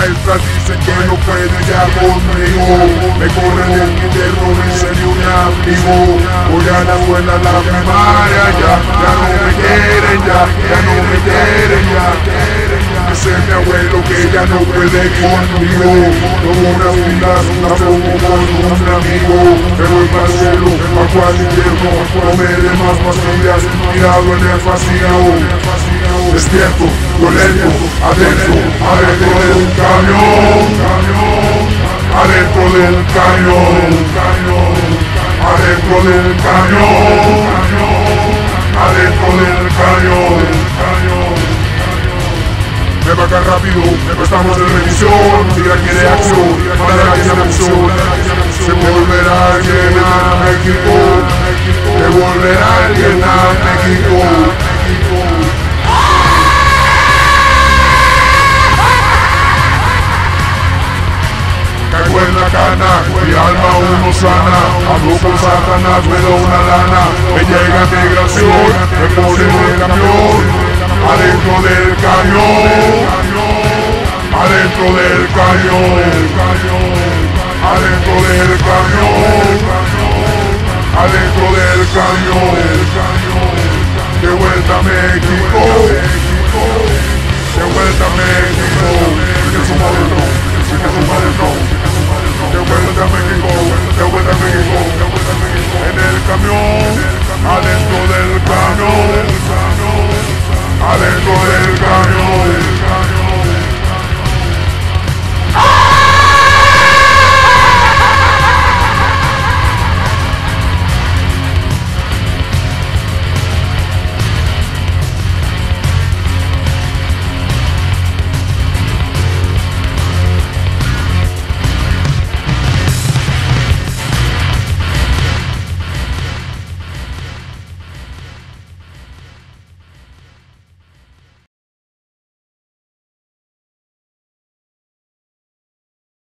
maestras dicen que no pueden ya conmigo. Me corren el interno, dicen ni un amigo. Voy a la escuela, la primaria ya. Ya no me quieren ya, ya no me quieren ya. Dice mi abuelo que ya no puede conmigo. Tomo unas pilas, tampoco con un amigo. Me voy para el cielo, bajo al infierno Comeré más pastillas, tirado en el vacío Despierto, violento, adentro, adentro del camión, adentro del cañón, adentro del cañón, adentro del cañón. Me va acá rápido, estamos en revisión, tira quiere acción, para la acción, se volverá a México, se volverá a México. En la cana, mi alma uno sana, hablo con Satanás, me da una lana, me llega migración, me pone en el camión, adentro del cañón, adentro del cañón, adentro del cañón, adentro del cañón, de vuelta a México. adentro del camión, adentro del